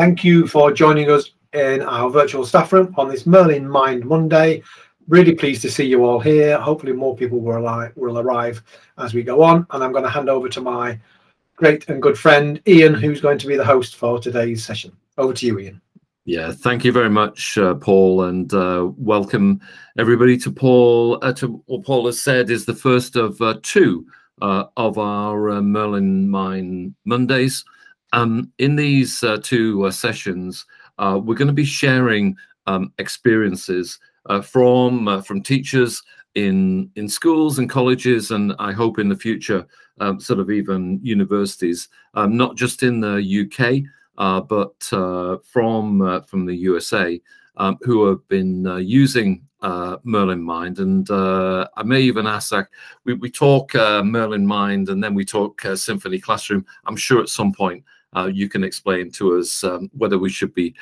Thank you for joining us in our virtual staff room on this Merlyn Mind Monday. Really pleased to see you all here. Hopefully more people will arrive, will arrive as we go on. And I'm going to hand over to my great and good friend, Ian, who's going to be the host for today's session. Over to you, Ian. Yeah, thank you very much, uh, Paul, and uh, welcome everybody to Paul. Uh, to what Paul has said is the first of uh, two uh, of our uh, Merlyn Mind Mondays. Um, in these two sessions, we're going to be sharing um, experiences from from teachers in in schools and colleges, and I hope in the future, um, sort of even universities, um, not just in the UK, uh, but uh, from uh, from the USA, um, who have been uh, using uh, Merlyn Mind, and uh, I may even ask that we, we talk Merlyn Mind, and then we talk Symphony Classroom. I'm sure at some point. You can explain to us um, whether we should be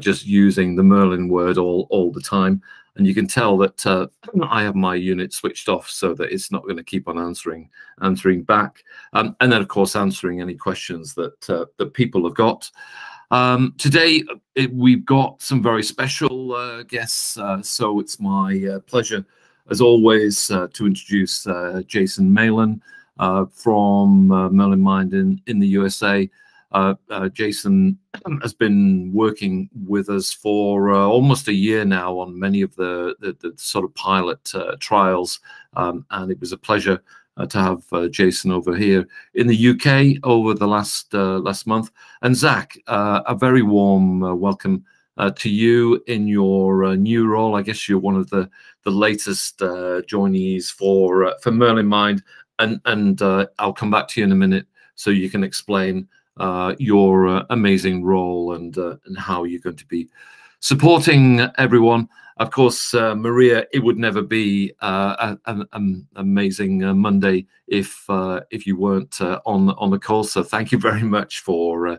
just using the Merlyn word all all the time, and you can tell that uh, I have my unit switched off so that it's not going to keep on answering answering back, um, and then of course answering any questions that uh, that people have got. Um, today it, we've got some very special uh, guests, uh, so it's my uh, pleasure, as always, uh, to introduce Jason Malin from Merlyn Mind in in the USA. Uh, uh, Jason has been working with us for uh, almost a year now on many of the, the, the sort of pilot uh, trials, um, and it was a pleasure uh, to have uh, Jason over here in the UK over the last last month. And Zach, a very warm welcome to you in your new role. I guess you're one of the the latest joinees for for Merlyn Mind, and and I'll come back to you in a minute so you can explain uh, your uh, amazing role and uh, and how you're going to be supporting everyone. Of course, uh, Maria, it would never be uh, an, amazing Monday if if you weren't on on the call. So thank you very much for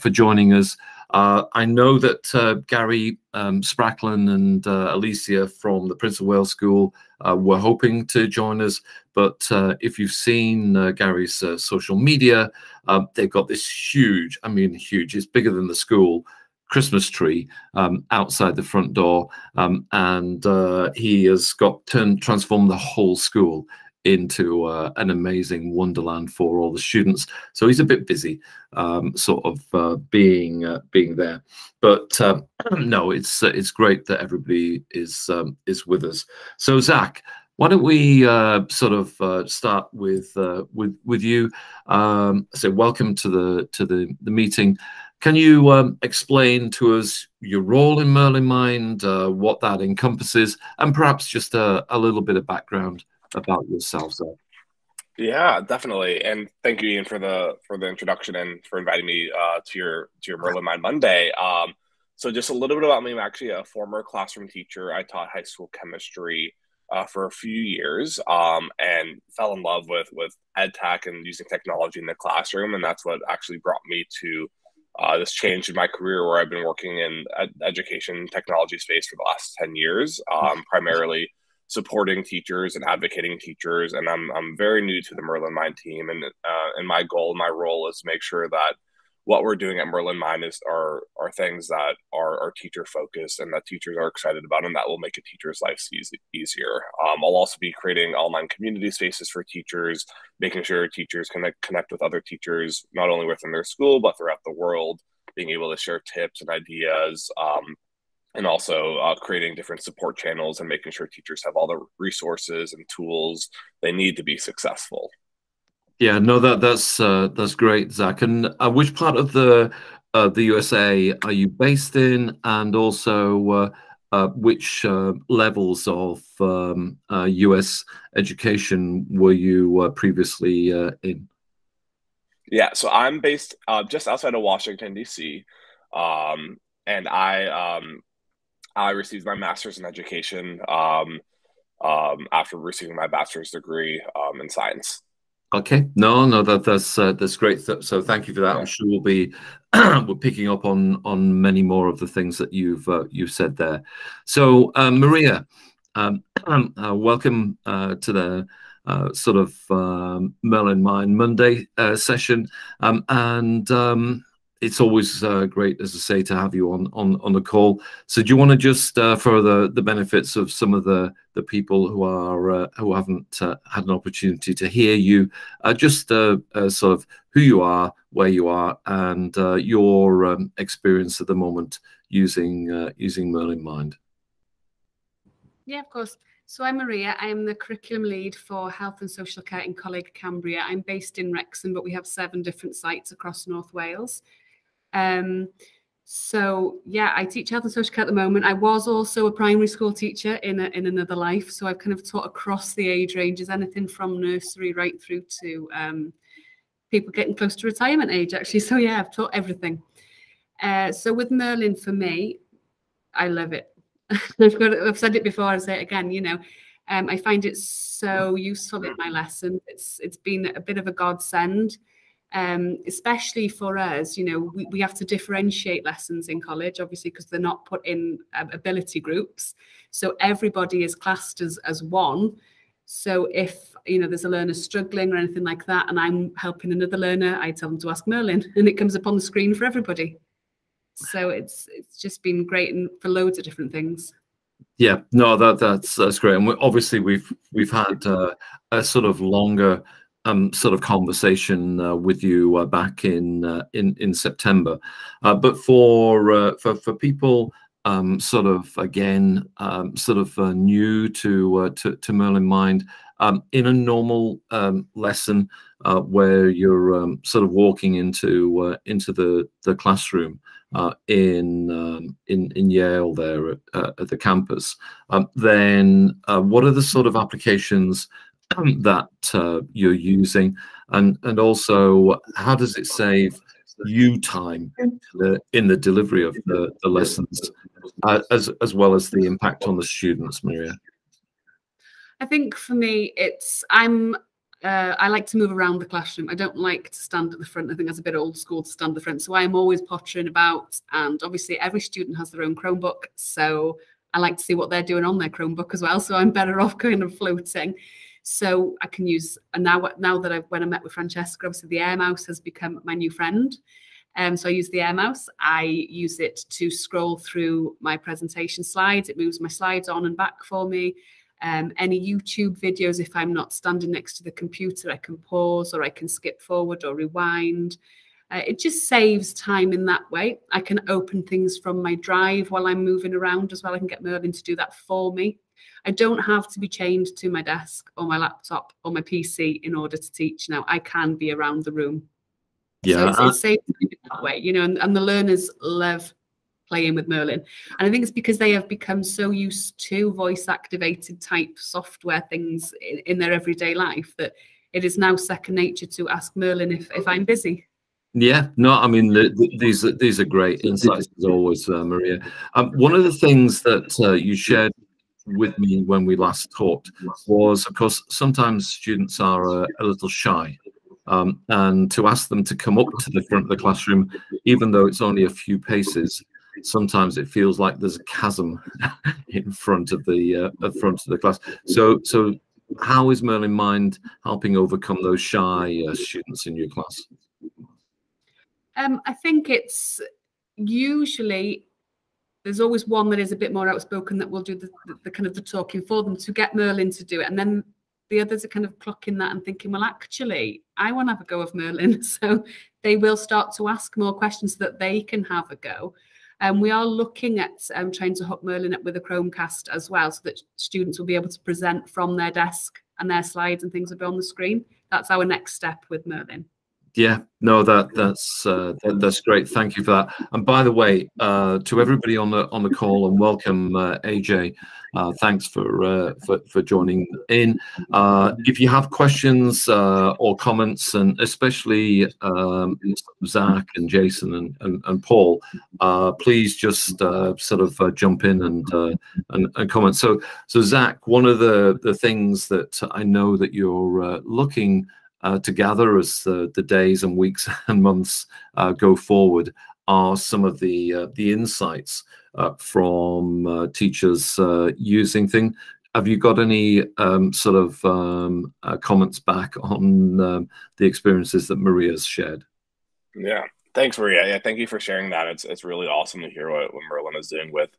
for joining us. I know that Gary um, Spracklin and Alicia from the Prince of Wales School were hoping to join us, but if you've seen Gary's social media, um, they've got this huge, I mean, huge, it's bigger than the school Christmas tree um, outside the front door. Um, and uh, he has got turned, transformed the whole school into uh, an amazing wonderland for all the students. So he's a bit busy, um, sort of uh, being uh, being there. But um, no, it's uh, it's great that everybody is um, is with us. So Zach, why don't we uh, sort of uh, start with with with you? Um, so welcome to the to the the meeting. Can you um, explain to us your role in Merlyn Mind, what that encompasses, and perhaps just a, a, little bit of background about yourself, sir? Yeah, definitely. And thank you, Ian, for the for the introduction and for inviting me uh, to your to your Merlyn Mind Monday. Um, so, just a little bit about me. I'm actually a former classroom teacher. I taught high school chemistry uh, for a few years um, and fell in love with with ed tech and using technology in the classroom, and that's what actually brought me to uh, this change in my career where I've been working in ed- education technology space for the last 10 years, um, primarily supporting teachers and advocating teachers. And I'm, I'm very new to the Merlyn Mind team. And, uh, and my goal, my role is to make sure that what we're doing at Merlyn Mind is are are things that are, are teacher focused and that teachers are excited about, and that will make a teacher's life easy, easier. Um, I'll also be creating online community spaces for teachers, making sure teachers can connect with other teachers not only within their school but throughout the world, being able to share tips and ideas. Um, and also uh, creating different support channels and making sure teachers have all the resources and tools they need to be successful. Yeah, no, that that's uh, that's great, Zach. And uh, which part of the uh, the USA are you based in, and also uh, uh, which uh, levels of um, US education were you previously in? Yeah, so I'm based just outside of Washington D.C., um, and I um, I received my master's in education um, um, after receiving my bachelor's degree um, in science. Okay, no, no, that that's uh, that's great. So thank you for that. Yeah. I'm sure we'll be we're picking up on on many more of the things that you've uh, you've said there. So um, Maria, um, uh, welcome uh, to the uh, sort of um, Merlyn Mind Monday uh, session, um, and um, it's always uh, great, as I say, to have you on on on the call. So, do you want to just uh, for the the benefits of some of the the people who are uh, who haven't uh, had an opportunity to hear you, uh, just uh, sort of who you are, where you are, and your um, experience at the moment using using Merlyn Mind. Yeah, of course. So I'm Maria. I'm the curriculum lead for health and social care in Coleg Cambria. I'm based in Wrexham, but we have seven different sites across North Wales. Um, so yeah, I teach health and social care at the moment. I was also a primary school teacher in a, in another life, so I've kind of taught across the age ranges, anything from nursery right through to um, people getting close to retirement age. Actually, so yeah, I've taught everything. Uh, so with Merlyn, for me, I love it. I've got I've said it before, I'll say it again, you know. Um, I find it so useful in my lessons. It's it's been a bit of a godsend, um, especially for us. You know, we, we have to differentiate lessons in college, obviously, because they're not put in uh, ability groups. So everybody is classed as as one. So if you know there's a learner struggling or anything like that, and I'm helping another learner, I tell them to ask Merlyn, and it comes up on the screen for everybody so it's it's just been great and for loads of different things yeah no that that's that's great and we, obviously we've we've had uh, a sort of longer um, sort of conversation uh, with you uh, back in uh, in in September, uh, but for uh, for for people um, sort of again um, sort of new to, to to Merlyn Mind um, in a normal um, lesson where you're um, sort of walking into into the the classroom uh, in in in Yale there at, uh, at the campus, then uh, what are the sort of applications that uh, you're using, and and also how does it save you time the, in the delivery of the, the lessons, uh, as as well as the impact on the students, Maria? I think for me, it's I'm uh, I like to move around the classroom. I don't like to stand at the front. I think that's a bit old school to stand at the front. So I'm always pottering about. And obviously, every student has their own Chromebook. So I like to see what they're doing on their Chromebook as well. So I'm better off kind of floating. So I can use and now now that I've when I met with Francesca, obviously the Air Mouse has become my new friend. Um, so I use the Air Mouse. I use it to scroll through my presentation slides. It moves my slides on and back for me um, any YouTube videos. If I'm not standing next to the computer, I can pause or I can skip forward or rewind. Uh, it just saves time in that way. I can open things from my drive while I'm moving around as well. I can get Merlyn to do that for me. I don't have to be chained to my desk or my laptop or my PC in order to teach now. I can be around the room. Yeah. So it's, it's safe that way, you know, and, and the learners love playing with Merlyn. And I think it's because they have become so used to voice activated type software things in, in their everyday life that it is now second nature to ask Merlyn if, if I'm busy. Yeah, no, I mean the, the, these are these are great insights as always, uh, Maria. Um, one of the things that uh, you shared with me when we last talked was, of course, sometimes students are uh, a little shy, um, and to ask them to come up to the front of the classroom, even though it's only a few paces, sometimes it feels like there's a chasm in front of the uh, front of the class. So, so how is Merlyn Mind helping overcome those shy uh, students in your class? Um, I think it's usually there's always one that is a bit more outspoken that will do the, the, the, kind of the talking for them to get Merlyn to do it, and then the others are kind of clocking that and thinking, well, actually, I want to have a go of Merlyn, so they will start to ask more questions so that they can have a go. And um, we are looking at um, trying to hook Merlyn up with a Chromecast as well, so that students will be able to present from their desk and their slides and things will be on the screen. That's our next step with Merlyn. Yeah, no, that that's uh, that, that's great. Thank you for that. And by the way, uh, to everybody on the on the call, and welcome uh, AJ. Uh, thanks for, uh, for for joining in. Uh, if you have questions or comments, and especially um, Zach and Jason and and, and Paul, please just sort of jump in and, and and comment. So so Zach, one of the the things that I know that you're looking uh, together as the, the days and weeks and months uh, go forward are some of the uh, the insights uh, from uh, teachers uh, using thing. Have you got any um, sort of um, comments back on um, the experiences that Maria's shared? Yeah, Thanks, Maria. Yeah, thank you for sharing that. It's it's really awesome to hear what, what Merlyn is doing with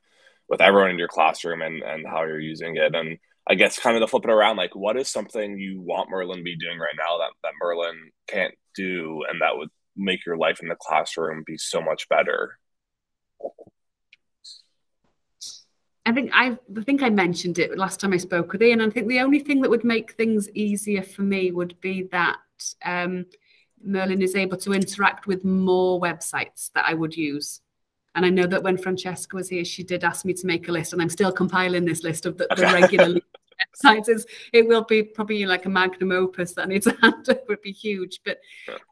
with everyone in your classroom and and how you're using it. And I guess kind of to flip it around, like what is something you want Merlyn to be doing right now that, that Merlyn can't do and that would make your life in the classroom be so much better? I think I, I think I mentioned it last time I spoke with Ian. I think the only thing that would make things easier for me would be that um, Merlyn is able to interact with more websites that I would use. And I know that when Francesca was here, she did ask me to make a list, and I'm still compiling this list of the, the regular websites. It's, it will be probably like a magnum opus that I need to handle. It would be huge, but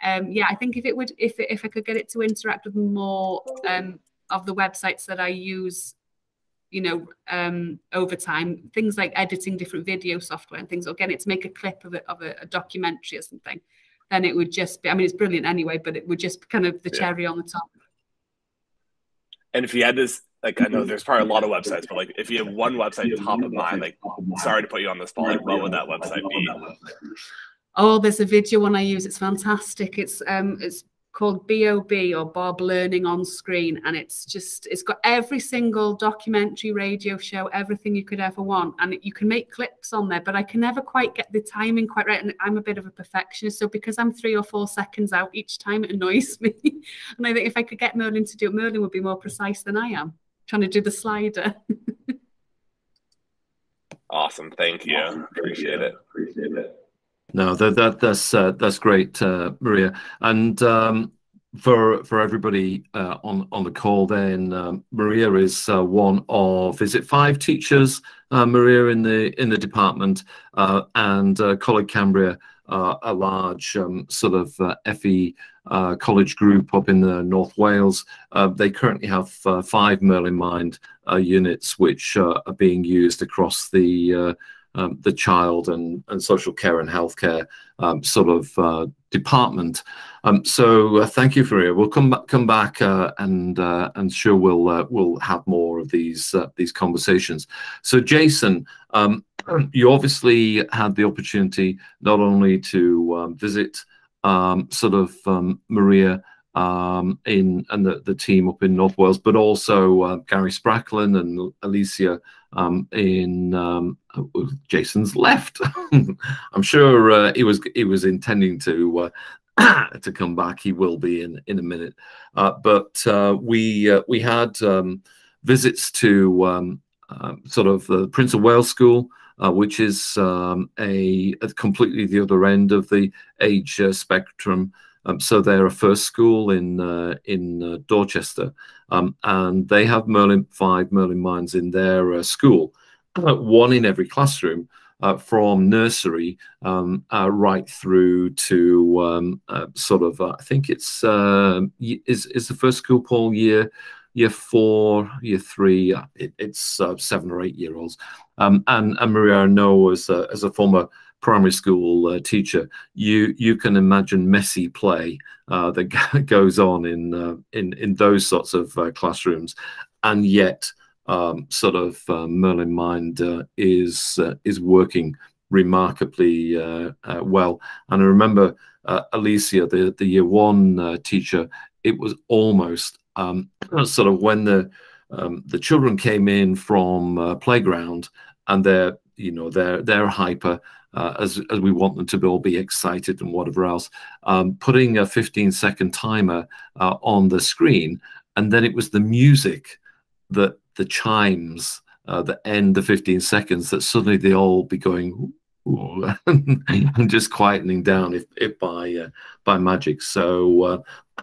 um, yeah, I think if it would, if if I could get it to interact with more um, of the websites that I use, you know, um, over time, things like editing different video software and things, or getting it to make a clip of a, of a, a documentary or something, then it would just be. I mean, it's brilliant anyway, but it would just kind of the yeah. cherry on the top. And if you had this, like, I know there's probably a lot of websites, but like, if you have one website top of mind, like, sorry to put you on the spot, like, what would that website be? Oh, there's a video one I use. It's fantastic. It's um, it's called Bob or Bob Learning on Screen, and it's just it's got every single documentary, radio show, everything you could ever want, and you can make clips on there. But I can never quite get the timing quite right, and I'm a bit of a perfectionist, so because I'm three or four seconds out each time, it annoys me. and I think if I could get Merlyn to do it, Merlyn would be more precise than I am trying to do the slider. awesome, thank you. Appreciate it. Appreciate it. No, that, that that's uh, that's great, uh, Maria. And um, for for everybody uh, on on the call, then um, Maria is uh, one of is it five teachers, uh, Maria in the in the department, uh, and Coleg Cambria, a large um, sort of FE college group up in the North Wales. they currently have five Merlyn Mind units, which are being used across the um, the child and, and social care and healthcare um, sort of uh, department. Um, so uh, thank you for it. We'll come back, come back, uh, and uh, and sure we'll uh, we'll have more of these uh, these conversations. So Jason, um, you obviously had the opportunity not only to um, visit um, sort of Maria um, in and the, the team up in North Wales, but also uh, Gary Spracklin and Alicia um, in um, Jason's left. I'm sure uh, he was he was intending to uh, to come back. He will be in in a minute. Uh, but uh, we uh, we had um, visits to um, sort of the Prince of Wales School. Uh, which is um, a, a, completely the other end of the age spectrum. Um, so they're a first school in uh, in uh, Dorchester, um, and they have Merlyn five Merlyn Minds in their uh, school, one in every classroom. Uh, from nursery um, uh, right through to um, uh, sort of, I think it's is is the first school Paul year year four, year three. It, it's seven or eight year olds, um, and and Maria I know as a, as a former primary school uh, teacher, you you can imagine messy play uh, that goes on in uh, in in those sorts of uh, classrooms, and yet um, sort of uh, Merlyn Mind uh, is is working remarkably well. And I remember Alicia, the the year one teacher, it was almost um, sort of when the um, the children came in from playground and they're you know they're they're hyper uh, as, as we want them to be, all be excited and whatever else, um, putting a 15 second timer uh, on the screen. And then it was the music that the chimes uh, that end the 15 seconds that suddenly they all be going and just quietening down if, if by uh, by magic. So uh,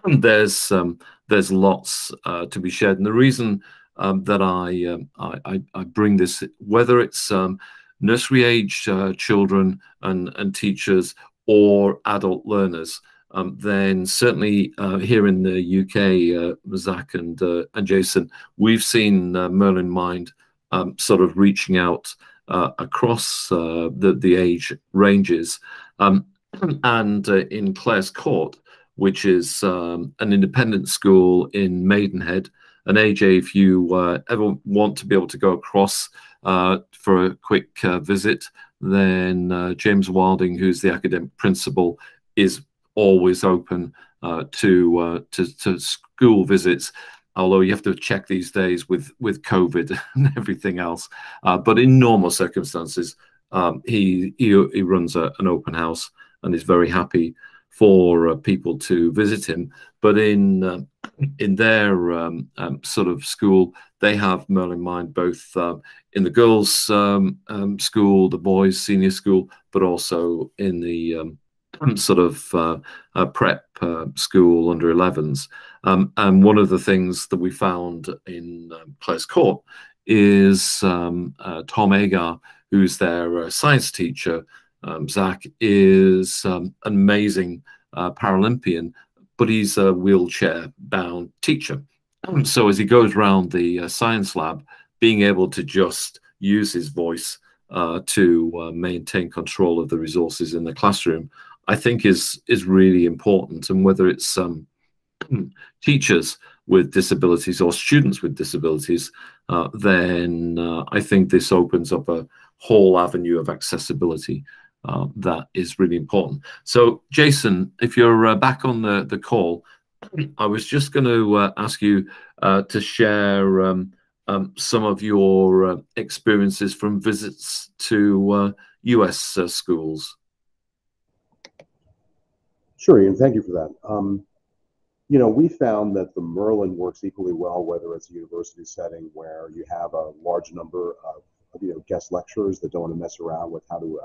there's um, there's lots uh, to be shared, and the reason um, that I, um, I, I bring this, whether it's um, nursery age uh, children and, and teachers or adult learners, um, then certainly uh, here in the UK, uh, Zach and, uh, and Jason, we've seen uh, Merlyn Mind um, sort of reaching out uh, across the, the age ranges. Um, and in Claires Court, which is um, an independent school in Maidenhead, and AJ, if you ever want to be able to go across uh, for a quick uh, visit, then uh, James Wilding, who's the academic principal, is always open uh, to, uh, to to school visits. Although you have to check these days with with COVID and everything else, uh, but in normal circumstances, um, he, he he runs a, an open house and is very happy for uh, people to visit him. But in uh, in their um, um, sort of school, they have Merlyn Mind both uh, in the girls' um, um, school, the boys' senior school, but also in the um, sort of uh, uh, prep uh, school under 11s. Um, and one of the things that we found in Claires Court is Tom Aggar, who's their science teacher. Zach is an amazing Paralympian but he's a wheelchair bound teacher. So as he goes around the uh, science lab, being able to just use his voice uh, to uh, maintain control of the resources in the classroom, I think is is really important. And whether it's um, teachers with disabilities or students with disabilities, uh, then uh, I think this opens up a whole avenue of accessibility uh, that is really important. So, Jason, if you're uh, back on the, the call, I was just going to uh, ask you uh, to share um, um, some of your uh, experiences from visits to US uh, schools. Sure, Ian, thank you for that. Um, you know, we found that the Merlyn works equally well, whether it's a university setting where you have a large number of, you know, guest lecturers that don't want to mess around with how to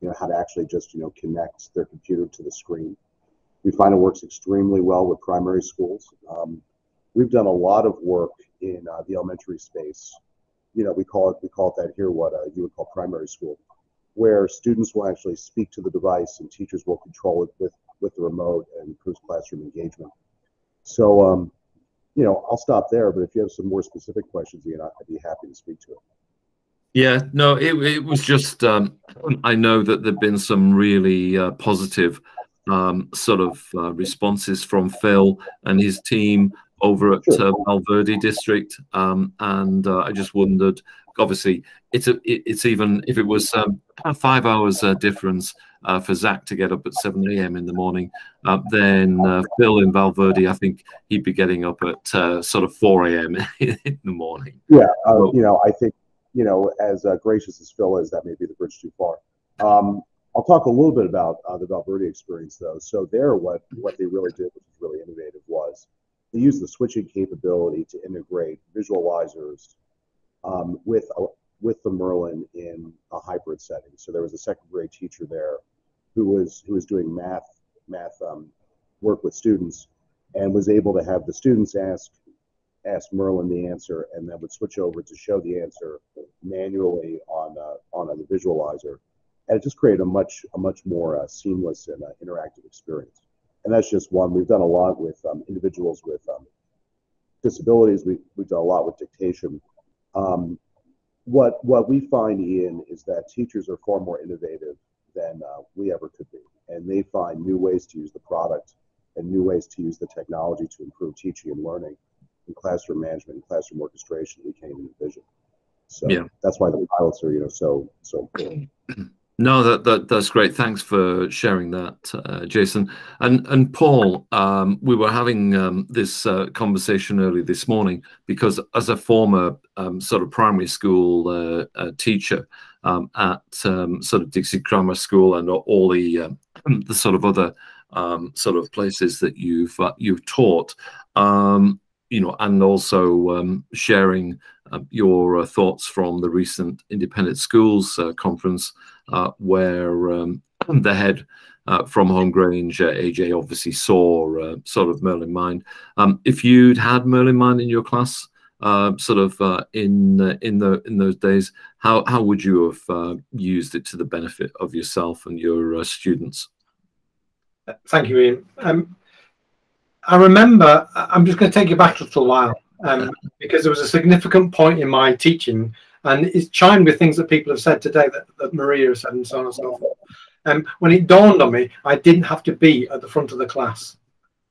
you know, how to actually just, you know, connect their computer to the screen. We find it works extremely well with primary schools. Um, we've done a lot of work in uh, the elementary space. You know, we call it we call it that here what uh, you would call primary school, where students will actually speak to the device and teachers will control it with with the remote and improves classroom engagement. So, um, you know, I'll stop there. But if you have some more specific questions, Ian, I'd be happy to speak to it. Yeah, no, it, it was just, um, I know that there've been some really uh, positive um, sort of uh, responses from Phil and his team over at uh, Val Verde District. Um, and uh, I just wondered, obviously, it's a, it, it's even, if it was um, five hours uh, difference uh, for Zach to get up at 7 a.m. in the morning, uh, then uh, Phil in Val Verde, I think he'd be getting up at uh, sort of 4 a.m. in the morning. Yeah, uh, so, you know, I think you know, as uh, gracious as Phil is, that may be the bridge too far. Um, I'll talk a little bit about uh, the Val Verde experience, though. So there, what what they really did, which was really innovative, was they used the switching capability to integrate visualizers um, with a, with the Merlyn in a hybrid setting. So there was a second grade teacher there who was who was doing math math um, work with students and was able to have the students ask ask Merlyn the answer, and then would switch over to show the answer manually on uh, on a visualizer, and it just created a much a much more uh, seamless and uh, interactive experience. And that's just one. We've done a lot with um, individuals with um, disabilities. We, we've done a lot with dictation. Um, what what we find, Ian, is that teachers are far more innovative than uh, we ever could be, and they find new ways to use the product and new ways to use the technology to improve teaching and learning in classroom management and classroom orchestration we can't even envision. So yeah. that's why the pilots are, you know, so so important. No, that, that that's great. Thanks for sharing that, uh, Jason. And and Paul, um, we were having um, this uh, conversation early this morning because as a former um, sort of primary school uh, uh teacher um, at um, sort of Dixie Grammar School and all the um, the sort of other sort of places that you've uh, you've taught, you know, and also um, sharing uh, your uh, thoughts from the recent Independent Schools uh, conference, uh, where um, the head uh, from Holme Grange, uh, AJ, obviously saw sort of Merlyn Mind. Um, if you'd had Merlyn Mind in your class, sort of in in the in those days, how how would you have used it to the benefit of yourself and your students? Thank you, Ian. I remember, I'm just going to take you back just a while um, because there was a significant point in my teaching and it's chimed with things that people have said today that, that Maria has said and so on and so forth. Um, when it dawned on me, I didn't have to be at the front of the class.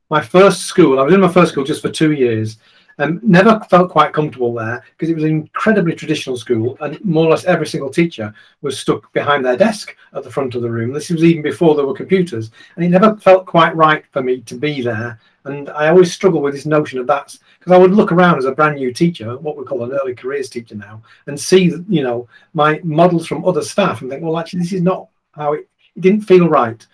My first school, I was in my first school just for two years, Um, never felt quite comfortable there because it was an incredibly traditional school, and more or less every single teacher was stuck behind their desk at the front of the room. This was even before there were computers, and it never felt quite right for me to be there. And I always struggle with this notion of that because I would look around as a brand new teacher, what we call an early careers teacher now, and see you know my models from other staff and think, well, actually, this is not how it, it didn't feel right.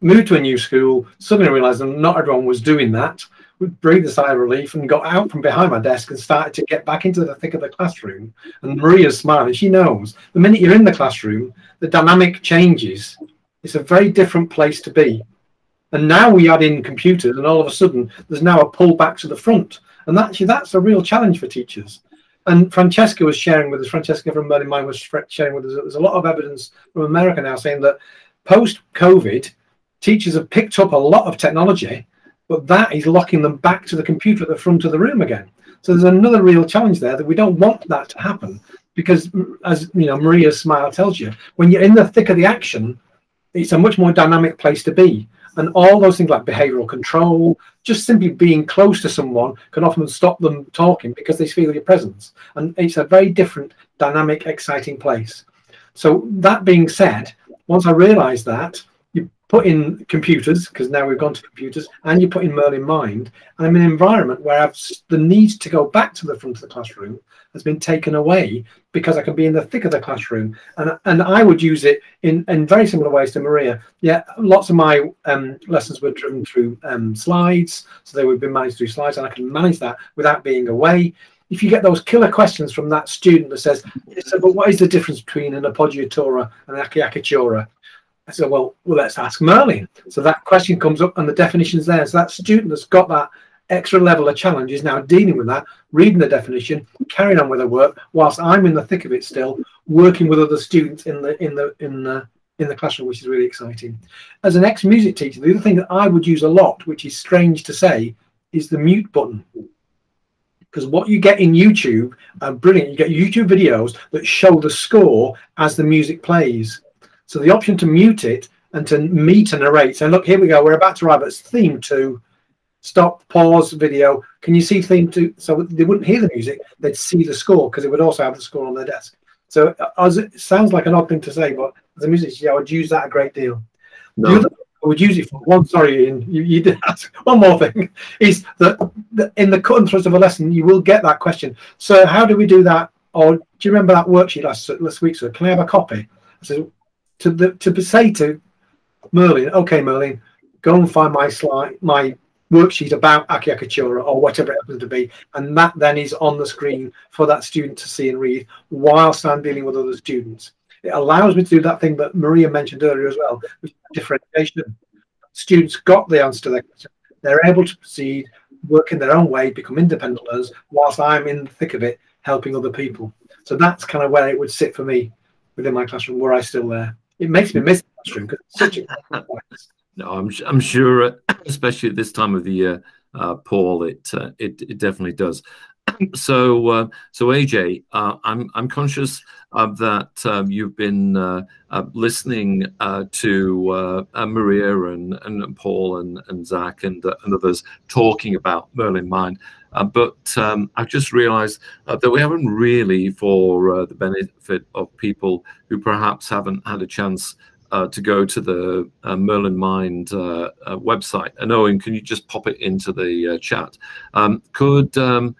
Moved to a new school, suddenly realised that not everyone was doing that breathed a sigh of relief and got out from behind my desk and started to get back into the thick of the classroom. And Maria's smiling. She knows the minute you're in the classroom, the dynamic changes. It's a very different place to be. And now we add in computers, and all of a sudden, there's now a pull back to the front. And actually, that's a real challenge for teachers. And Francesca was sharing with us, Francesca from Merlyn Mind was sharing with us, there's a lot of evidence from America now saying that post COVID, teachers have picked up a lot of technology but that is locking them back to the computer at the front of the room again. So there's another real challenge there that we don't want that to happen because, as you know, Maria's smile tells you, when you're in the thick of the action, it's a much more dynamic place to be. And all those things like behavioral control, just simply being close to someone can often stop them talking because they feel your presence. And it's a very different, dynamic, exciting place. So that being said, once I realized that, put in computers because now we've gone to computers and you put in Merlyn Mind and I'm in an environment where I've, the need to go back to the front of the classroom has been taken away because I can be in the thick of the classroom and and I would use it in in very similar ways to Maria. Yeah, lots of my um, lessons were driven through um, slides, so they would be managed through slides, and I can manage that without being away. If you get those killer questions from that student that says, so, "But what is the difference between an appoggiatura and an acciaccatura?" I said, well, well, let's ask Merlyn. So that question comes up and the definition's there. So that student that's got that extra level of challenge is now dealing with that, reading the definition, carrying on with the work, whilst I'm in the thick of it still, working with other students in the in the in the in the classroom, which is really exciting. As an ex-music teacher, the other thing that I would use a lot, which is strange to say, is the mute button. Because what you get in YouTube, uh, brilliant, you get YouTube videos that show the score as the music plays. So the option to mute it and to me and narrate. So look, here we go. We're about to arrive at theme two. Stop, pause video. Can you see theme two? So they wouldn't hear the music. They'd see the score because it would also have the score on their desk. So uh, as it sounds like an odd thing to say, but as a musician, I would use that a great deal. No. The other I would use it for one. Sorry, Ian, you, you did ask one more thing. Is that, that in the cut and thrust of a lesson, you will get that question. So how do we do that? Or do you remember that worksheet last last week? So can I have a copy? I said, to to say to Merlyn, okay, Merlyn, go and find my slide, my worksheet about Acciaccatura or whatever it happens to be, and that then is on the screen for that student to see and read whilst I'm dealing with other students. It allows me to do that thing that Maria mentioned earlier as well, which is differentiation. Students got the answer to their question. They're able to proceed, work in their own way, become independent learners, whilst I'm in the thick of it, helping other people. So that's kind of where it would sit for me within my classroom, were I still there it makes me miss the classroom because it's such a no i'm i'm sure uh, especially at this time of the year uh, paul it, uh, it it definitely does. So uh, so aj uh, i'm i'm conscious of that um, you've been uh, listening to maria and and paul and and zach and, and others talking about merlyn mind uh, but um, I've just realized uh, that we haven't really, for uh, the benefit of people who perhaps haven't had a chance uh, to go to the uh, Merlyn Mind uh, website. And Owen, can you just pop it into the chat? Um, could um,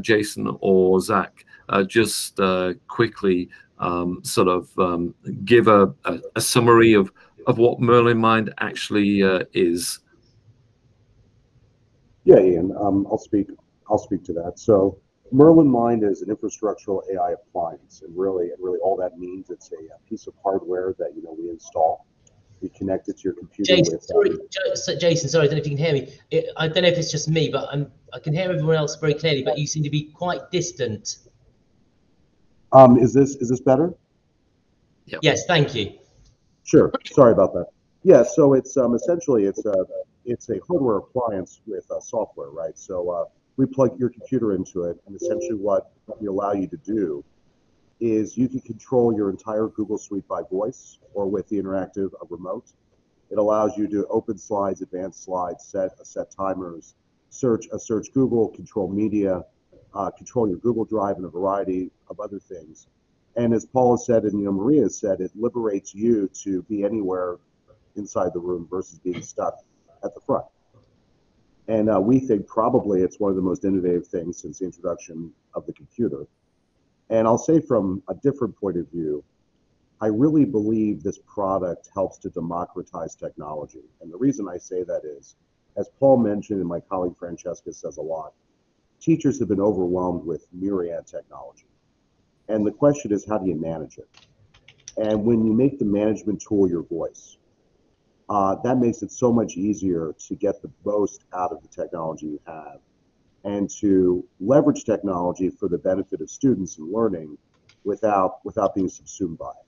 Jason or Zach just quickly um, sort of um, give a, a, a, summary of, of what Merlyn Mind actually is? Yeah, Ian, um, I'll speak I'll speak to that. So Merlyn Mind is an infrastructural AI appliance, and really, and really, all that means it's a, a piece of hardware that you know we install. We connect it to your computer. Jason, with, sorry, um, Jason, sorry, I don't know if you can hear me. It, I don't know if it's just me, but I'm I can hear everyone else very clearly, but you seem to be quite distant. Um, is this is this better? Yep. Yes, thank you. Sure. Sorry about that. Yeah, so it's um, essentially it's a it's a hardware appliance with uh, software, right? So uh, we plug your computer into it, and essentially what we allow you to do is you can control your entire Google Suite by voice or with the interactive remote. It allows you to open slides, advance slides, set set timers, search uh, search Google, control media, uh, control your Google Drive, and a variety of other things. And as Paul has said, and you know Maria has said, it liberates you to be anywhere inside the room versus being stuck at the front. And uh, we think probably it's one of the most innovative things since the introduction of the computer. And I'll say from a different point of view, I really believe this product helps to democratize technology. And the reason I say that is, as Paul mentioned, and my colleague Francesca says a lot, teachers have been overwhelmed with myriad technology. And the question is, how do you manage it? And when you make the management tool your voice, uh, that makes it so much easier to get the most out of the technology you have and to leverage technology for the benefit of students and learning without without being subsumed by it.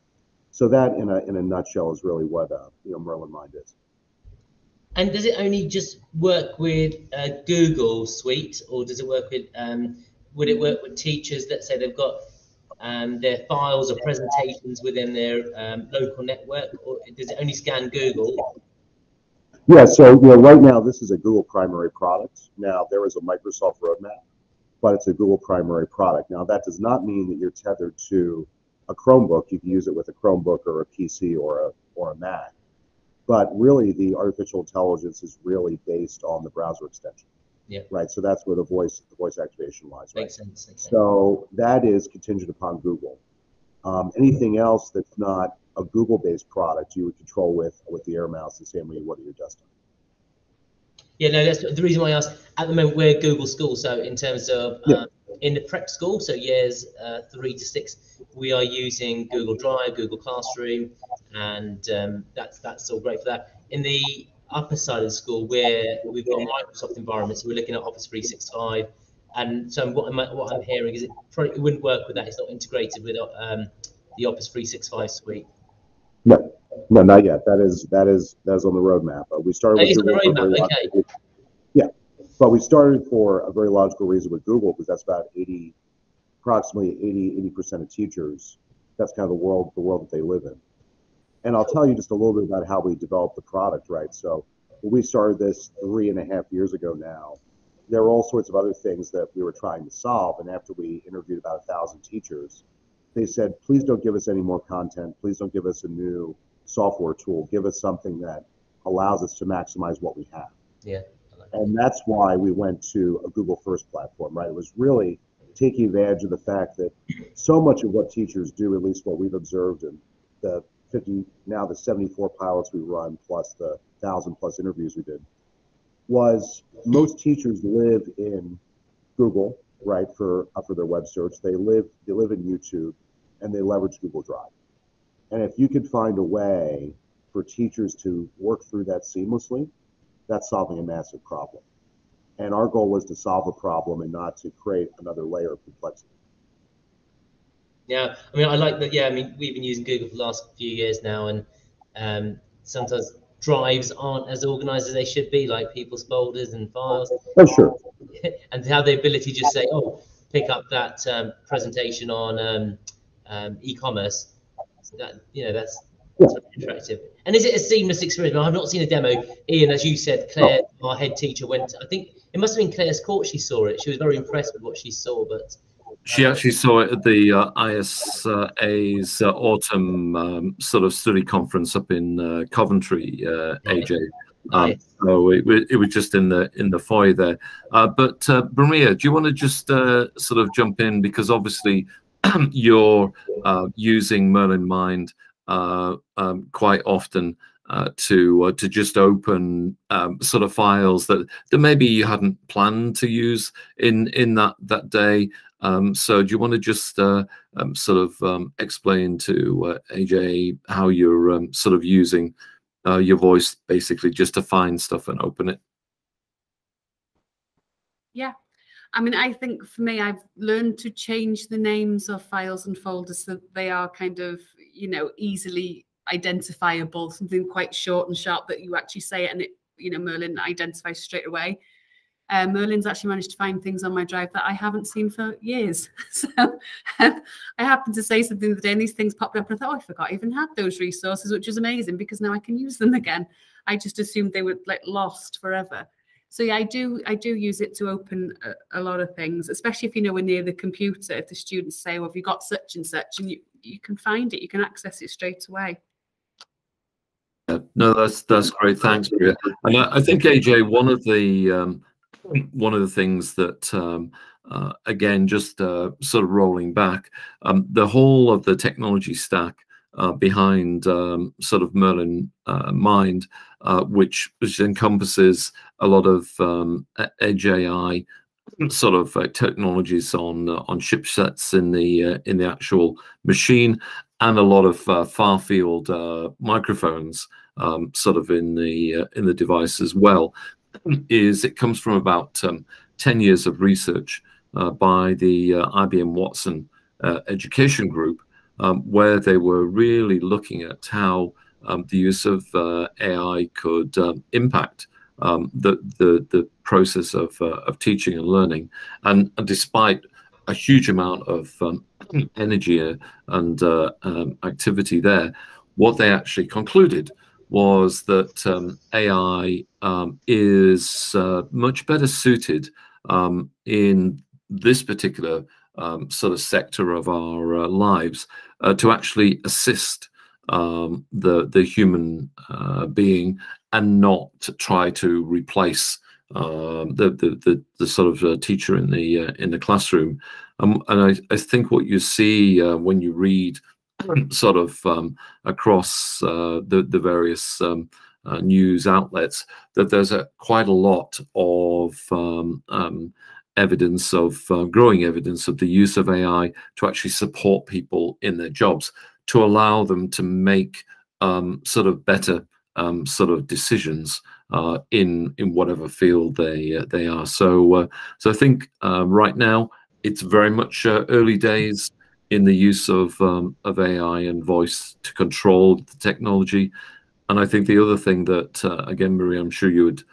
So that, in a in a nutshell, is really what uh, you know Merlyn Mind is. And does it only just work with uh, Google Suite, or does it work with? Um, would it work with teachers that say they've got um, their files or presentations within their um, local network, or does it only scan Google? Yeah, so you know, right now this is a Google primary product. Now there is a Microsoft roadmap, but it's a Google primary product. Now that does not mean that you're tethered to a Chromebook. You can use it with a Chromebook or a PC or a or a Mac. But really, the artificial intelligence is really based on the browser extension. Yeah. Right. So that's where the voice the voice activation lies. Right? Makes sense. Makes sense. So that is contingent upon Google. Um, anything else that's not a Google-based product, you would control with with the Air Mouse the same way you would your desktop. Yeah, no, that's the reason why I asked. At the moment, we're Google School, so in terms of Yeah. um, in the prep school, so years uh, three to six, we are using Google Drive, Google Classroom, and um, that's that's all great for that. In the upper side of the school, where we've got Microsoft environments, so we're looking at Office 365, and so what I'm what I'm hearing is it probably it wouldn't work with that. It's not integrated with um, the Office 365 suite. No, no, not yet. That is that is that is on the roadmap. But we started with the Google roadmap, okay. logical- Yeah, but we started for a very logical reason with Google because that's about 80, approximately 80, 80 percent of teachers. That's kind of the world the world that they live in. And I'll tell you just a little bit about how we developed the product, right? So we started this three and a half years ago now, there were all sorts of other things that we were trying to solve. And after we interviewed about a thousand teachers, they said, please don't give us any more content. Please don't give us a new software tool. Give us something that allows us to maximize what we have. Yeah. Like And that's why we went to a Google first platform, right? It was really taking advantage of the fact that so much of what teachers do, at least what we've observed and the 50, now the 74 pilots we run, plus the thousand plus interviews we did, was most teachers live in Google, right, for uh, for their web search. They live they live in YouTube, and they leverage Google Drive. And if you could find a way for teachers to work through that seamlessly, that's solving a massive problem. And our goal was to solve a problem and not to create another layer of complexity. Yeah, I mean, I like that. Yeah, I mean, we've been using Google for the last few years now, and um, sometimes drives aren't as organized as they should be, like people's folders and files, Oh, sure. and to have the ability to just say, "Oh, pick up that um, presentation on um, um, e-commerce." That you know, that's, that's very attractive. And is it a seamless experience? I've not seen a demo. Ian, as you said, Claire, our head teacher, went. I think it must have been Claire's court. She saw it. She was very impressed with what she saw, but She actually saw it at the uh, ISA's uh, autumn um, sort of study conference up in uh, Coventry, uh, AJ. Um, Nice. so it, it was just in the in the foyer there. Uh, but uh, Maria, do you want to just uh, sort of jump in because obviously you're uh, using Merlyn Mind uh, um, quite often uh, to uh, to just open um, sort of files that that maybe you hadn't planned to use in in that that day. Um, so do you want to just uh, um, sort of um, explain to uh, AJ how you're um, sort of using uh, your voice basically just to find stuff and open it? Yeah. I mean, I think for me, I've learned to change the names of files and folders so they are kind of, you know, easily identifiable, something quite short and sharp that you actually say it and it, you know, Merlyn identifies straight away. Uh, Merlyn's actually managed to find things on my drive that I haven't seen for years. so um, I happened to say something the other day and these things popped up and I thought, oh, I forgot I even had those resources, which was amazing because now I can use them again. I just assumed they were like lost forever. So yeah, I do I do use it to open a, a, lot of things, especially if you know we're near the computer. If the students say, "Well, have you got such and such?" and you you can find it, you can access it straight away. Yeah, no, that's that's great. Thanks, Maria. And I, I think AJ, one of the um, one of the things that um, uh, again, just uh, sort of rolling back, um, the whole of the technology stack uh, behind um, sort of Merlyn uh, Mind, uh, which, which encompasses a lot of um, edge AI sort of uh, technologies on on chipsets in the in the actual machine, and a lot of far field microphones um, sort of in the in the device as well. Is it comes from about um, 10 years of research uh, by the uh, IBM Watson uh, Education Group, um, where they were really looking at how um, the use of AI could um, impact um, the, the, the process of, of teaching and learning. And, and despite a huge amount of um, energy and uh, um, activity there, what they actually concluded was that um, AI um, is uh, much better suited um, in this particular um, sort of sector of our uh, lives uh, to actually assist um, the the human uh, being and not try to replace um, the, the, the the sort of uh, teacher in the uh, in the classroom. And I, I think what you see when you read sort of um, across the the various um, uh, news outlets that there's a quite a lot of um, um, evidence of uh, growing evidence of the use of AI to actually support people in their jobs, to allow them to make um, sort of better um, sort of decisions uh, in in whatever field they uh, they are. So uh, so I think uh, right now it's very much uh, early days in the use of um, of AI and voice to control the technology. And I think the other thing that again, Marie, I'm sure you would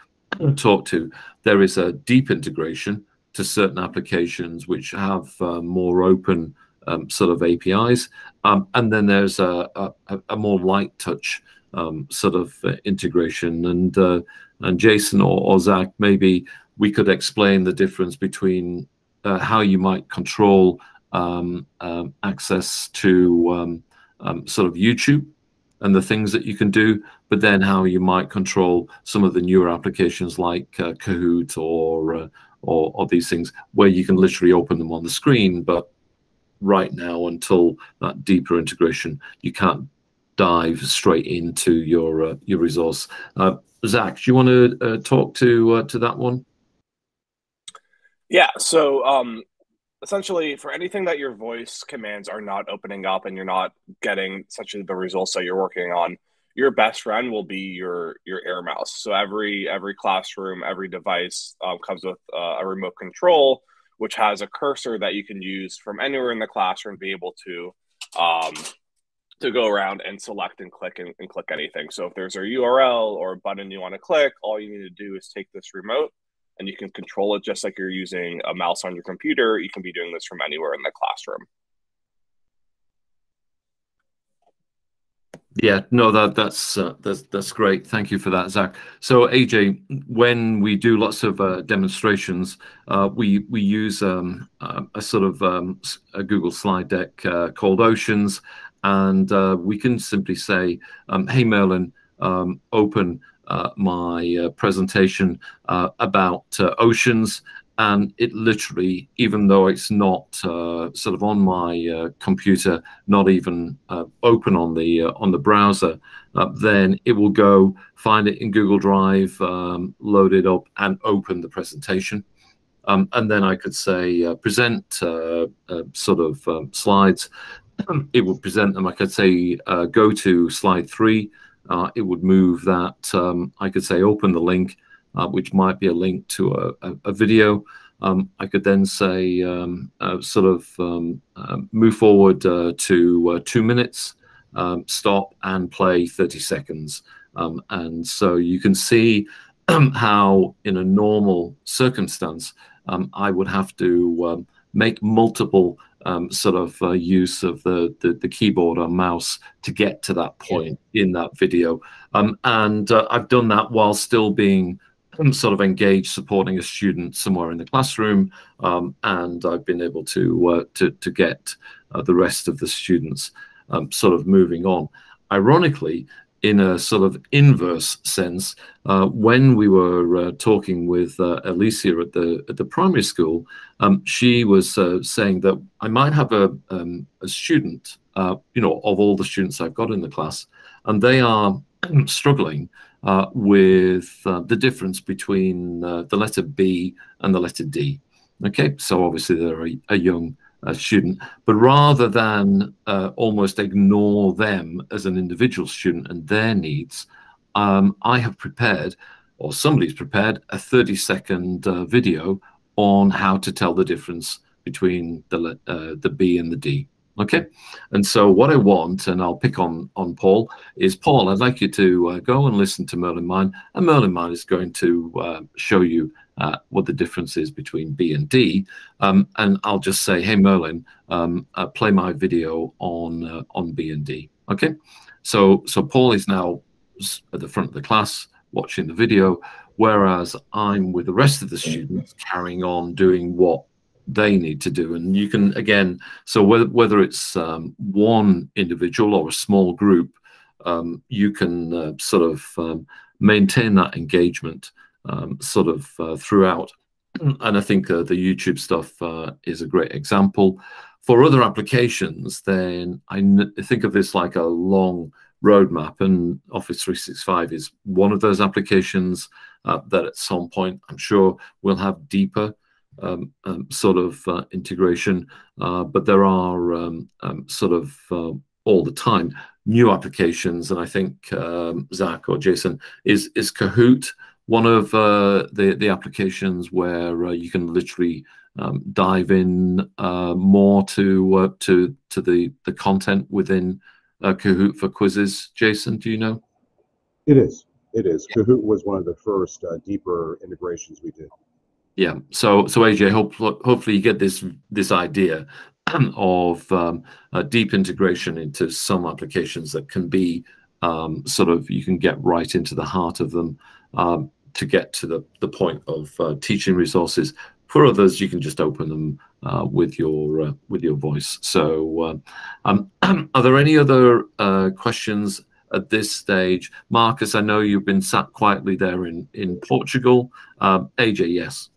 talk to, there is a deep integration to certain applications which have uh, more open um, sort of APIs. Um, and then there's a, a, a more light touch um, sort of uh, integration. And uh, and Jason or, or, Zach, maybe we could explain the difference between uh, how you might control access to um, sort of YouTube and the things that you can do, but then how you might control some of the newer applications like uh, Kahoot or uh, or, or these things where you can literally open them on the screen. But right now, until that deeper integration, you can't dive straight into your uh, your resource. Uh, Zach, do you want to uh, talk to uh, to that one? Yeah. So um, essentially, for anything that your voice commands are not opening up and you're not getting essentially the results that you're working on, your best friend will be your your air mouse. So every every classroom, every device um, comes with uh, a remote control, which has a cursor that you can use from anywhere in the classroom, be able to um, to go around and select and click and, and click anything. So if there's a URL or a button you want to click, all you need to do is take this remote and you can control it just like you're using a mouse on your computer. You can be doing this from anywhere in the classroom. Yeah, no, that that's uh, that's that's great. Thank you for that, Zach. So AJ, when we do lots of uh, demonstrations, uh, we we use um, uh, a sort of um, a Google slide deck uh, called Oceans, and uh, we can simply say, um, "Hey Merlyn, um, open my presentation about oceans," and it literally, even though it's not uh, sort of on my uh, computer, not even uh, open on the uh, on the browser, uh, then it will go find it in Google Drive, um, load it up, and open the presentation. Um, and then I could say uh, present sort of um, slides. it would present them. I could say go to slide three. It would move that. Um, I could say open the link uh, which might be a link to a, a, a video. Um, I could then say um, uh, sort of um, uh, move forward uh, to uh, two minutes, um, stop and play 30 seconds. And so you can see how in a normal circumstance, um, I would have to make multiple um, sort of uh, use of the, the, the keyboard or mouse to get to that point in that video. Um, and uh, I've done that while still being sort of engaged supporting a student somewhere in the classroom, um, and I've been able to uh, to, to get uh, the rest of the students um, sort of moving on. Ironically, in a sort of inverse sense, uh, when we were uh, talking with uh, Alicia at the at the primary school, um, she was uh, saying that I might have a um, a student, uh, you know, of all the students I've got in the class, and they are struggling uh, with the difference between the letter B and the letter D. Okay, so obviously they're a, a young a student, but rather than uh, almost ignore them as an individual student and their needs, um, I have prepared, or somebody's prepared, a 30 second uh, video on how to tell the difference between the, uh, the B and the D. Okay, and so what I want, and I'll pick on on Paul, is Paul. I'd like you to uh, go and listen to Merlyn Mind, and Merlyn Mind is going to uh, show you uh, what the difference is between B and D. Um, and I'll just say, hey Merlyn, um, uh, play my video on uh, on B and D. Okay, so so Paul is now at the front of the class watching the video, whereas I'm with the rest of the students carrying on doing what they need to do. And you can, again, so whether, whether it's um, one individual or a small group, um, you can uh, sort of um, maintain that engagement um, sort of uh, throughout. And I think uh, the YouTube stuff uh, is a great example. For other applications, then I think of this like a long roadmap, and Office 365 is one of those applications uh, that at some point I'm sure will have deeper um, um, sort of uh, integration, uh, but there are um, um sort of uh, all the time new applications, and I think um, Zach or Jason is is Kahoot one of uh, the the applications where uh, you can literally um, dive in uh, more to to to the the content within Kahoot for quizzes. Jason, do you know? It is. It is. Yeah. Kahoot was one of the first deeper integrations we did. Yeah. So so AJ, hope, hopefully you get this this idea of um, deep integration into some applications that can be um, sort of you can get right into the heart of them um, to get to the the point of uh, teaching resources. For others, you can just open them uh, with your uh, with your voice. So, uh, um, are there any other uh, questions at this stage? Marcus, I know you've been sat quietly there in in Portugal. Um, AJ, yes.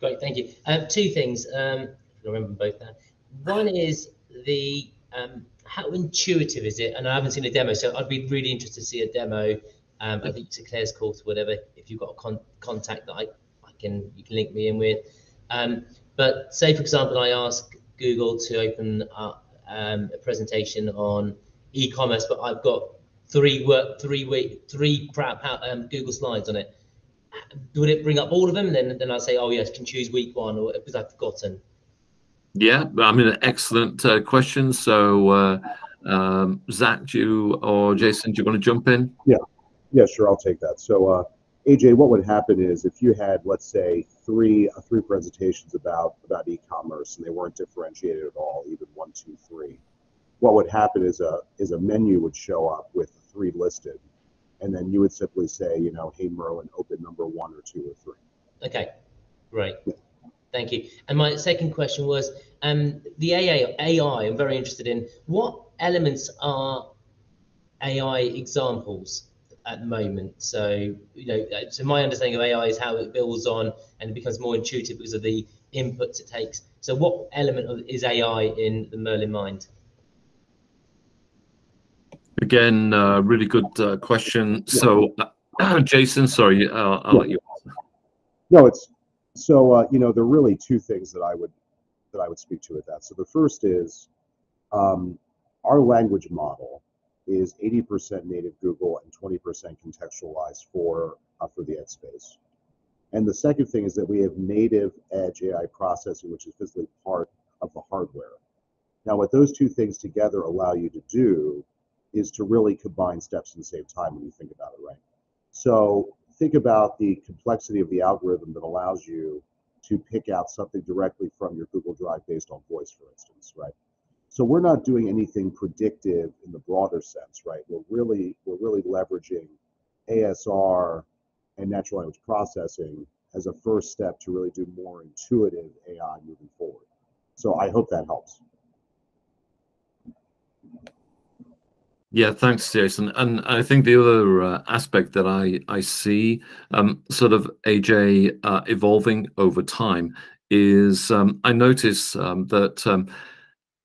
Great, thank you. Um, two things. Um, I remember both now. One is the um, how intuitive is it? And I haven't seen a demo, so I'd be really interested to see a demo. Um, I think to Claires Court, whatever. If you've got a con contact that I, I can you can link me in with. Um, but say for example, I ask Google to open up um, a presentation on e-commerce, but I've got three work, three week, three crap um, Google slides on it would it bring up all of them? And then, then I say, oh, yes, can choose week one or because I've forgotten. Yeah, I mean, excellent uh, question. So, uh, um, Zach, do you or Jason, do you want to jump in? Yeah, yeah, sure, I'll take that. So, uh, AJ, what would happen is if you had, let's say, three uh, three presentations about about e-commerce and they weren't differentiated at all, even one, two, three, what would happen is a is a menu would show up with three listed, and then you would simply say, you know, hey Merlyn, open number one or two or three. Okay, great. Yeah. Thank you. And my second question was um, the AI, AI. I'm very interested in what elements are AI examples at the moment. So you know, uh, so my understanding of AI is how it builds on and it becomes more intuitive because of the inputs it takes. So what element of, is AI in the Merlyn mind? Again, uh, really good uh, question. Yeah. So, uh, Jason, sorry, I'll, I'll yeah. let you. No, it's so uh, you know there are really two things that I would that I would speak to with that. So the first is um, our language model is 80% native Google and 20% contextualized for uh, for the ed space. And the second thing is that we have native edge AI processing, which is physically part of the hardware. Now, what those two things together allow you to do is to really combine steps and save time when you think about it, right? So think about the complexity of the algorithm that allows you to pick out something directly from your Google Drive based on voice, for instance, right? So we're not doing anything predictive in the broader sense, right? We're really we're really leveraging ASR and natural language processing as a first step to really do more intuitive AI moving forward. So I hope that helps. Yeah, thanks, Jason. And I think the other uh, aspect that I I see um, sort of AJ uh, evolving over time is um, I notice um, that um,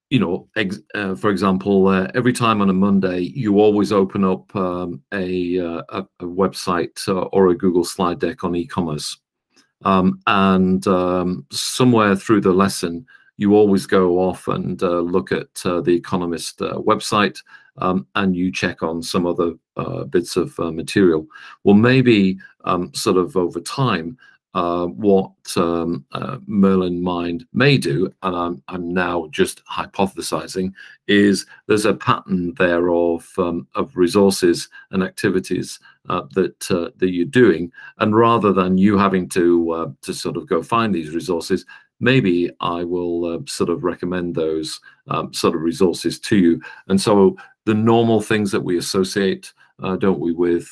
you know, uh, for example, uh, every time on a Monday, you always open up um, a, uh, a, a, website uh, or a Google slide deck on e-commerce, um, and um, somewhere through the lesson, you always go off and uh, look at the Economist website, um, and you check on some other bits of material. Well, maybe um, sort of over time, uh, what um, uh, Merlyn Mind may do, and I'm, I'm now just hypothesizing, is there's a pattern there of um, of resources and activities uh, that uh, that you're doing, and rather than you having to uh, to sort of go find these resources, maybe I will uh, sort of recommend those um, sort of resources to you. And so the normal things that we associate, don't we, with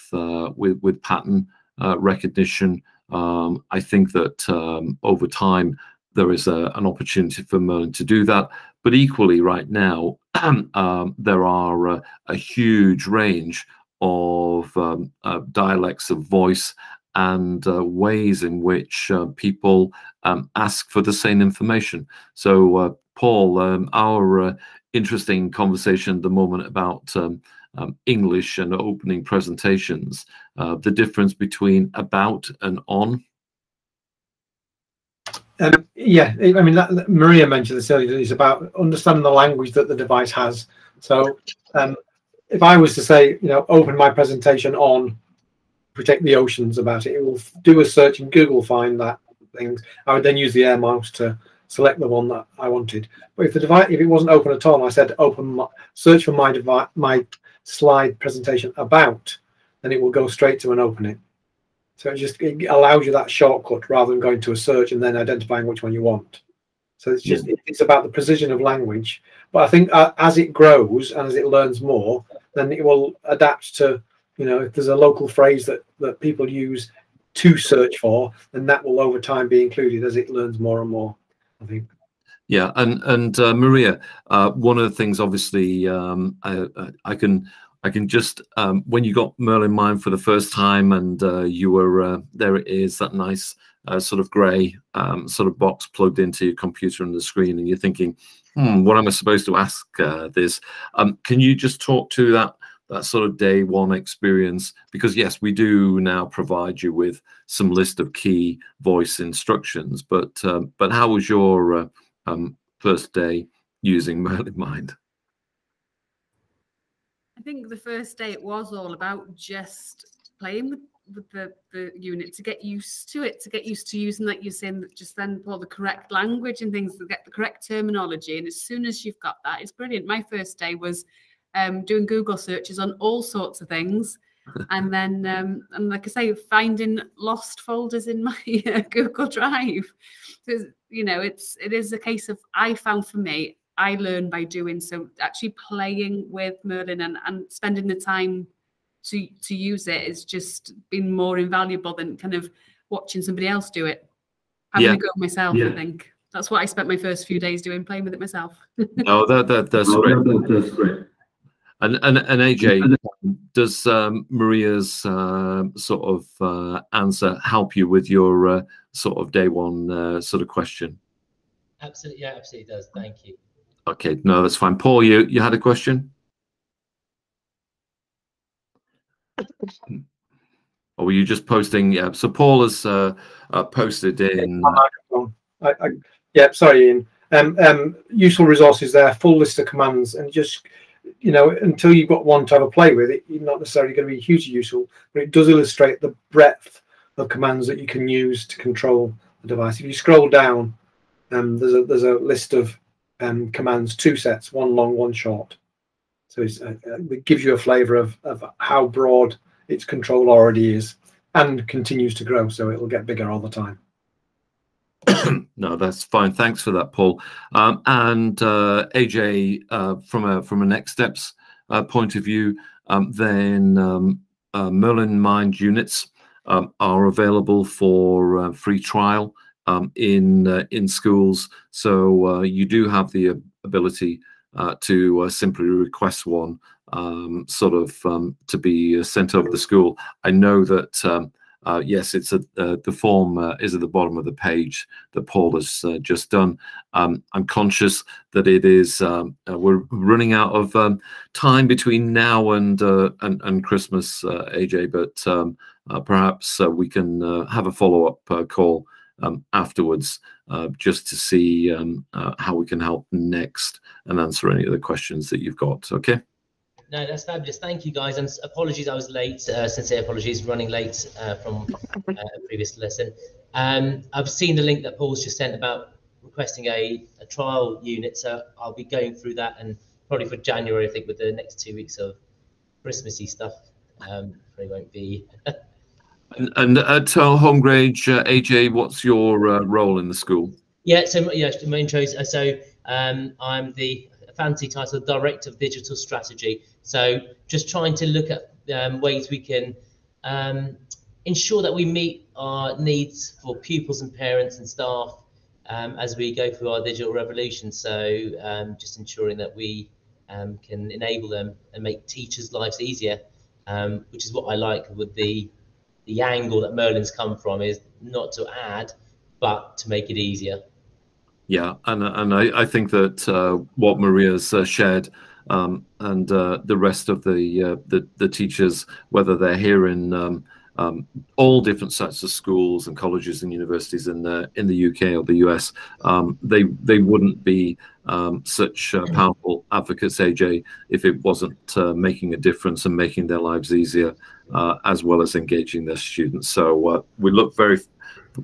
with with pattern recognition. Um, I think that um, over time there is a, an opportunity for Merlyn to do that. But equally, right now, um, there are a, huge range of um, uh, dialects of voice and uh, ways in which uh, people um, ask for the same information. So, uh, Paul, um, our uh, interesting conversation at the moment about um, English and opening presentations, uh, the difference between about and on? Um, yeah, I mean, that, Maria mentioned this earlier. It's about understanding the language that the device has. So, um, if I was to say, you know, open my presentation on protect the oceans about it, it will do a search in Google, find that things. I would then use the air mouse to select the one that I wanted. But if the device, if it wasn't open at all, I said open my, search for my device, my slide presentation about, then it will go straight to and open it. So it just it allows you that shortcut rather than going to a search and then identifying which one you want. So it's just yeah. it's about the precision of language. But I think uh, as it grows and as it learns more, then it will adapt to you know if there's a local phrase that that people use to search for, then that will over time be included as it learns more and more. I think. Yeah, and and uh, Maria, uh, one of the things, obviously, um, I, I, can I can just um, when you got Merlyn Mind for the first time, and uh, you were uh, there, it is that nice uh, sort of grey um, sort of box plugged into your computer and the screen, and you're thinking, hmm, what am I supposed to ask uh, this? Um, can you just talk to that? that sort of day one experience because yes we do now provide you with some list of key voice instructions but um, but how was your uh, um, first day using Merlyn Mind? I think the first day it was all about just playing with, with the, the unit to get used to it, to get used to using, that you're saying, just then pull the correct language and things to get the correct terminology. And as soon as you've got that, it's brilliant. My first day was um, doing Google searches on all sorts of things. And then, um, and like I say, finding lost folders in my uh, Google Drive. So you know, it's it is a case of I found for me, I learn by doing. So actually playing with Merlyn and, and spending the time to to use it is just been more invaluable than kind of watching somebody else do it. Having yeah. a go myself, yeah. I think. That's what I spent my first few days doing, playing with it myself. oh, that, that that's oh, great. That, that's great. And, and, and AJ, does um, Maria's uh, sort of uh, answer help you with your uh, sort of day one uh, sort of question? Absolutely, yeah, absolutely does. Thank you. Okay, no, that's fine. Paul, you you had a question? or were you just posting? Yeah. So Paul has uh, uh, posted in. I, I, yeah, sorry, Ian. Um, um, useful resources there, full list of commands, and just you know, until you've got one to have a play with, it, you're not necessarily going to be hugely useful, but it does illustrate the breadth of commands that you can use to control the device. If you scroll down, um, there's a there's a list of um, commands, two sets, one long, one short. So uh, uh, it gives you a flavour of, of how broad its control already is and continues to grow, so it'll get bigger all the time. no, that's fine. Thanks for that, Paul. Um, and uh, AJ, uh, from a from a next steps uh, point of view, um, then um, uh, Merlyn Mind units um, are available for uh, free trial um, in uh, in schools. So you do have the ability to simply request one, um, sort of to be sent over the school. I know that uh, yes, it's a, uh, the form uh, is at the bottom of the page that Paul has uh, just done. Um, I'm conscious that it is um, uh, we're running out of um, time between now and uh, and, and, Christmas, AJ. But um, perhaps we can have a follow up call um, afterwards just to see um, how we can help next and answer any of the questions that you've got. Okay. No, that's fabulous. Thank you, guys. And apologies, I was late. Uh, sincere apologies, running late uh, from uh, a previous lesson. Um, I've seen the link that Paul's just sent about requesting a, a trial unit, so I'll be going through that and probably for January, I think, with the next two weeks of Christmassy stuff. Um, probably won't be. and, and at uh, Holme Grange, uh, AJ, what's your uh, role in the school? Yeah, so yeah, my intros. Uh, so um, I'm the fancy title, Director of Digital Strategy. So just trying to look at um, ways we can um, ensure that we meet our needs for pupils and parents and staff um, as we go through our digital revolution. So um, just ensuring that we um, can enable them and make teachers' lives easier, um, which is what I like with the the angle that Merlyn's come from is not to add, but to make it easier. Yeah, and and I, I think that uh, what Maria's uh, shared um, and uh, the rest of the, uh, the, the teachers, whether they're here in um, um, all different sets of schools and colleges and universities in the in the UK or the US, um, they they wouldn't be um, such uh, powerful advocates, AJ, if it wasn't uh, making a difference and making their lives easier, as well as engaging their students. So we look very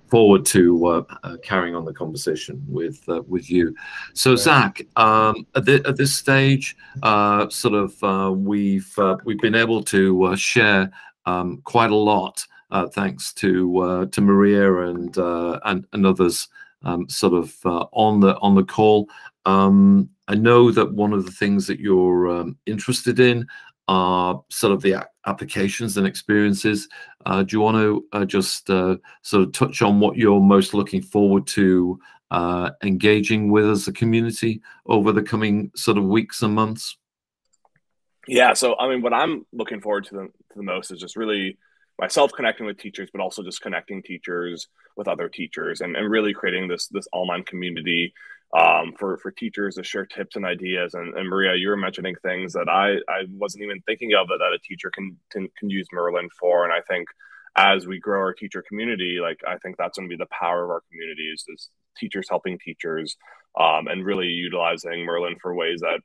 forward to uh, uh, carrying on the conversation with uh, with you. So, Zach, um, at, the, at, this stage, uh, sort of, uh, we've uh, we've been able to share um, quite a lot, thanks to to Maria and and, and others, um, sort of on the on the call. Um, I know that one of the things that you're um, interested in are sort of the applications and experiences. Uh, do you want to uh, just uh, sort of touch on what you're most looking forward to uh, engaging with as a community over the coming sort of weeks and months? Yeah, so I mean, what I'm looking forward to the, to the most is just really myself connecting with teachers, but also just connecting teachers with other teachers and, and really creating this this online community um, for for teachers to share tips and ideas. And, and, Maria, you were mentioning things that I I wasn't even thinking of that, that a teacher can, can can use Merlyn for. And I think as we grow our teacher community, like I think that's going to be the power of our communities is teachers helping teachers um, and really utilizing Merlyn for ways that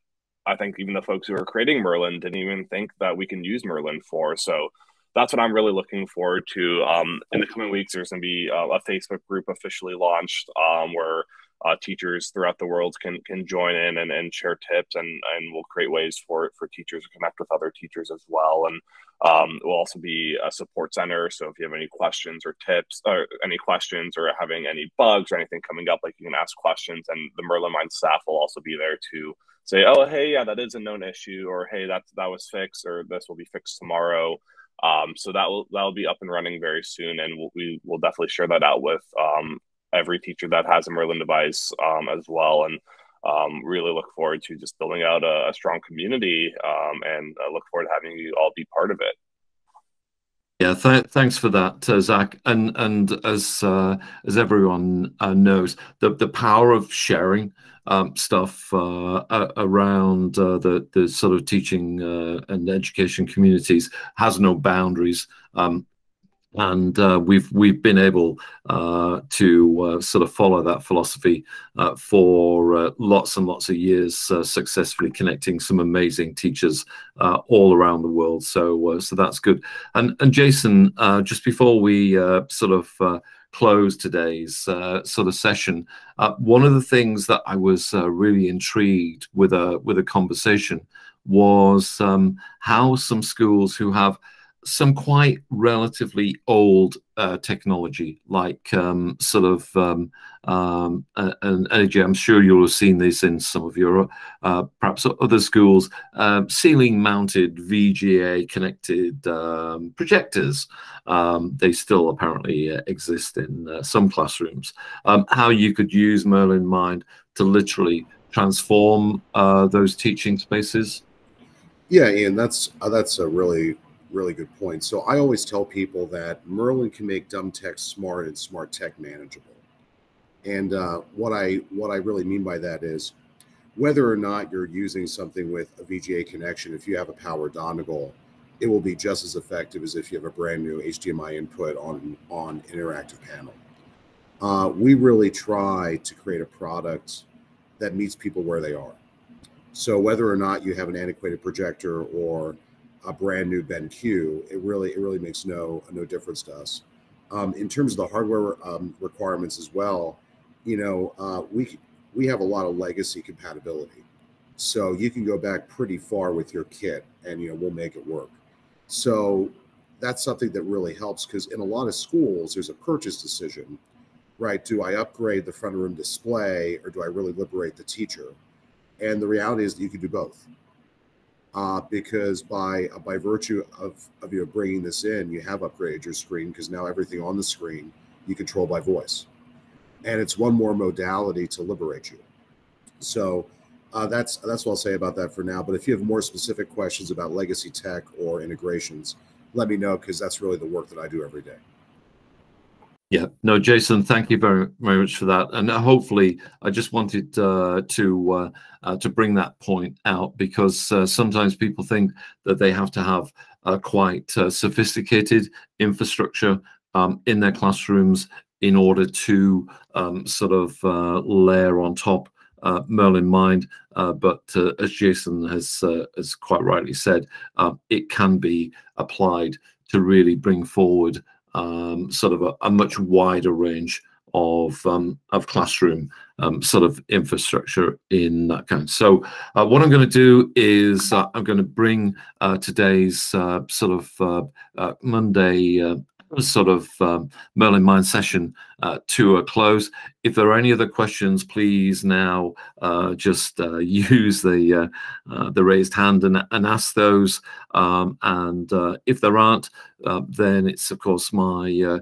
I think even the folks who are creating Merlyn didn't even think that we can use Merlyn for. So that's what I'm really looking forward to. Um, in the coming weeks, there's going to be uh, a Facebook group officially launched um, where uh, teachers throughout the world can can join in and, and share tips and and we'll create ways for for teachers to connect with other teachers as well. And um, will also be a support center. So if you have any questions or tips or any questions or having any bugs or anything coming up like you can ask questions and the merlyn mind staff will also be there to say oh hey yeah that is a known issue or hey that that was fixed or this will be fixed tomorrow. Um, so that will that will be up and running very soon, and we'll, we will definitely share that out with um, every teacher that has a Merlyn device um, as well. And um, really look forward to just building out a, a strong community um, and I look forward to having you all be part of it. Yeah, th thanks for that, uh, Zach. And and as uh, as everyone uh, knows, the the power of sharing um, stuff uh, around uh, the the sort of teaching uh, and education communities has no boundaries. Um, and uh, we've we've been able uh, to uh, sort of follow that philosophy uh, for uh, lots and lots of years, uh, successfully connecting some amazing teachers all around the world. So so that's good. And and Jason, just before we sort of close today's sort of session, one of the things that I was really intrigued with a with a conversation was um, how some schools who have some quite relatively old uh, technology, like um, sort of, um, um, and AJ, I'm sure you'll have seen this in some of your uh, perhaps other schools, uh, ceiling mounted VGA connected um, projectors. Um, they still apparently uh, exist in uh, some classrooms. Um, how you could use Merlyn Mind to literally transform uh, those teaching spaces. Yeah, Ian, that's that's a really really good point. So I always tell people that Merlyn can make dumb tech smart and smart tech manageable. And uh, what I what I really mean by that is whether or not you're using something with a VGA connection, if you have a power dongle, it will be just as effective as if you have a brand new HDMI input on on interactive panel. Uh, we really try to create a product that meets people where they are. So whether or not you have an antiquated projector or a brand new BenQ, it really it really makes no no difference to us. Um, in terms of the hardware um, requirements as well, you know, uh, we we have a lot of legacy compatibility, so you can go back pretty far with your kit, and you know we'll make it work. So that's something that really helps because in a lot of schools there's a purchase decision, right? Do I upgrade the front room display or do I really liberate the teacher? And the reality is that you can do both uh, because by uh, by virtue of of you bringing this in, you have upgraded your screen because now everything on the screen you control by voice, and it's one more modality to liberate you. So uh, that's that's what I'll say about that for now. But if you have more specific questions about legacy tech or integrations, let me know because that's really the work that I do every day. Yeah, no, Jason, thank you very, very much for that. And uh, hopefully, I just wanted uh, to uh, uh, to bring that point out because uh, sometimes people think that they have to have quite uh, sophisticated infrastructure um, in their classrooms in order to um, sort of layer on top Merlyn Mind. but as Jason has has quite rightly said, it can be applied to really bring forward um, sort of a, a, much wider range of um, of classroom um, sort of infrastructure in that kind. So uh, what I'm going to do is uh, I'm going to bring uh, today's uh, sort of uh, uh, Monday sort of um, Merlyn Mind session uh, to a close. If there are any other questions, please now uh, just uh, use the uh, uh, the raised hand and, and ask those. Um, and uh, if there aren't, then it's of course my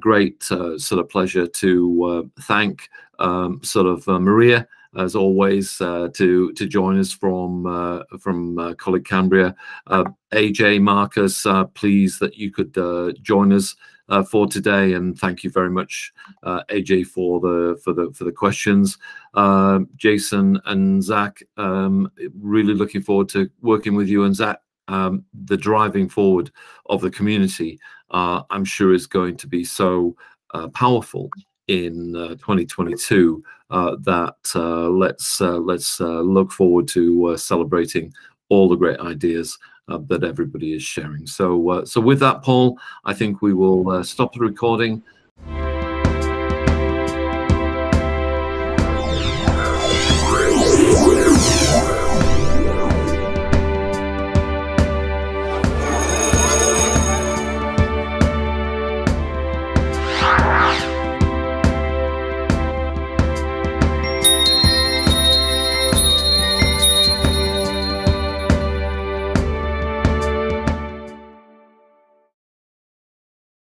great sort of pleasure to thank um, sort of Maria as always, uh, to to join us from uh, from uh, Coleg Cambria. Uh, AJ Marcus, uh, please that you could uh, join us for today, and thank you very much, AJ, for the for the for the questions. Jason and Zach, um, really looking forward to working with you and Zach. Um, the driving forward of the community, I'm sure, is going to be so powerful in uh, 2022 uh, that uh, let's uh, let's uh, look forward to uh, celebrating all the great ideas that everybody is sharing. So so with that, Paul, I think we will stop the recording